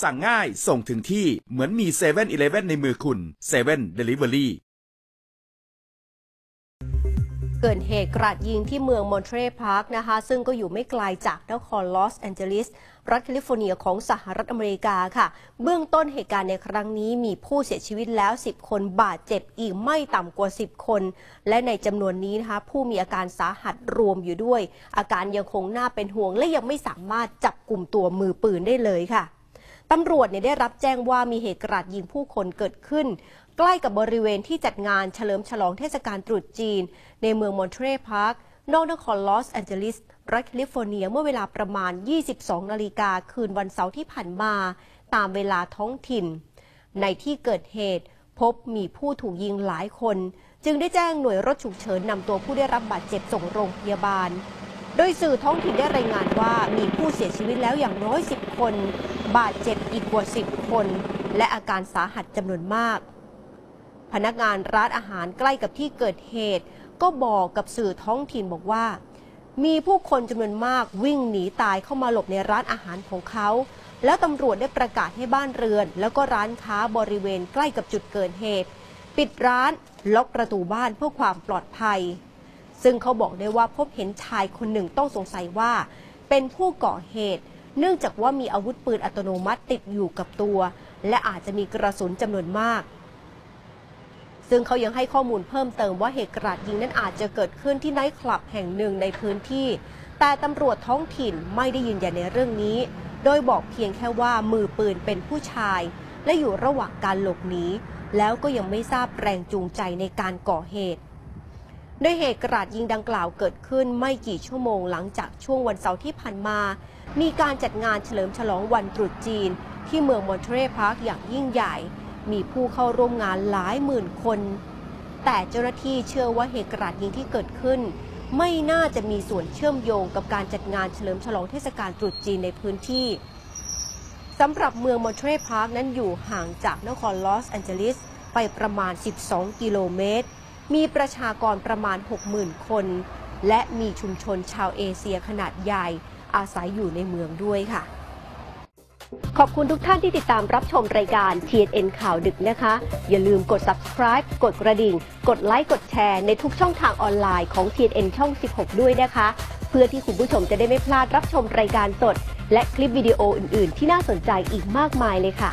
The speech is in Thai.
สั่งง่ายส่งถึงที่เหมือนมี 7-Eleven ในมือคุณ7 Delivery เกิดเหตุกราดยิงที่เมืองมอนเทรพาร์คนะคะ ซึ่งก็อยู่ไม่ไกลจากนครลอสแอนเจลิส รัฐแคลิฟอร์เนียของสหรัฐอเมริกาค่ะ เบื้องต้นเหตุการณ์ในครั้งนี้มีผู้เสียชีวิตแล้ว 10 คนบาดเจ็บอีกไม่ต่ำกว่า 10 คน และในจำนวนนี้นะคะ ผู้มีอาการสาหัสรวมอยู่ด้วย อาการยังคงน่าเป็นห่วงและยังไม่สามารถจับกลุ่มตัวมือปืนได้เลยค่ะ ตำรวจเนี่ยได้รับแจ้งว่ามีเหตุกราดยิงผู้คนเกิดขึ้น ใกล้กับบริเวณที่จัดงานเฉลิมฉลองเทศกาลตรุษจีน ในเมืองมอนเทรพาร์คนอกนครลอสแอนเจลิสรัฐแคลิฟอร์เนียเมื่อเวลาประมาณ 22 นาฬิกาคืนวันเสาร์ที่ผ่านมา ตามเวลาท้องถิ่น ในที่เกิดเหตุพบมีผู้ถูกยิงหลายคน จึงได้แจ้งหน่วยรถฉุกเฉินนำตัวผู้ได้รับบาดเจ็บส่งโรงพยาบาล โดยสื่อท้องถิ่นได้รายงานว่ามีผู้เสียชีวิตแล้วอย่างน้อย 10 คน บาดเจ็บอีกกว่า 10 คน และอาการสาหัสจำนวนมาก พนักงานร้านอาหารใกล้กับที่เกิดเหตุ ก็บอกกับสื่อท้องถิ่นบอกว่า มีผู้คนจำนวนมากวิ่งหนีตายเข้ามาหลบในร้านอาหารของเขา แล้วตำรวจได้ประกาศให้บ้านเรือน แล้วก็ร้านค้าบริเวณใกล้กับจุดเกิดเหตุ ปิดร้านล็อกประตูบ้านเพื่อความปลอดภัย ซึ่งเขาบอกได้ว่าพบเห็นชายคนหนึ่งต้องสงสัยว่า เป็นผู้ก่อเหตุ เนื่องจากว่ามีอาวุธปืนอัตโนมัติติดอยู่กับตัว และอาจจะมีกระสุนจำนวนมาก ซึ่งเขายังให้ข้อมูลเพิ่มเติมว่าเหตุกราดยิงนั้นอาจจะเกิดขึ้นที่ไนท์คลับแห่งหนึ่งในพื้นที่ แต่ตำรวจท้องถิ่นไม่ได้ยืนยันในเรื่องนี้ โดยบอกเพียงแค่ว่ามือปืนเป็นผู้ชาย และอยู่ระหว่างการหลบหนีแล้วก็ยังไม่ทราบแรงจูงใจในการก่อเหตุ โดยเหตุกราดยิงดังกล่าวเกิดขึ้นไม่กี่ชั่วโมงหลังจากช่วงวันเสาร์ที่ผ่านมา มีการจัดงานเฉลิมฉลองวันตรุษจีน ที่เมืองมอนเทรพาร์คอย่างยิ่งใหญ่ มีผู้เข้าร่วมงานหลายหมื่นคน แต่เจ้าหน้าที่เชื่อว่าเหตุกราดยิงที่เกิดขึ้น ไม่น่าจะมีส่วนเชื่อมโยงกับการจัดงานเฉลิมฉลองเทศกาลตรุษจีนในพื้นที่สำหรับเมืองมอนเทรพาร์คนั้นอยู่ห่างจากนครลอสแอนเจลิสไปประมาณ 12 กิโลเมตร มีประชากรประมาณ 60,000 คน และมีชุมชนชาวเอเชียขนาดใหญ่ อาศัยอยู่ในเมืองด้วยค่ะ ขอบคุณทุกท่านที่ติดตามรับชมรายการ TNN ข่าวดึกนะคะ อย่าลืมกด subscribe กดกระดิ่ง กดไลค์กดแชร์ในทุกช่องทางออนไลน์ของ TNN ช่อง 16 ด้วยนะคะ เพื่อที่คุณผู้ชมจะได้ไม่พลาดรับชมรายการสด และคลิปวิดีโออื่น ๆ ที่น่าสนใจอีกมากมายเลยค่ะ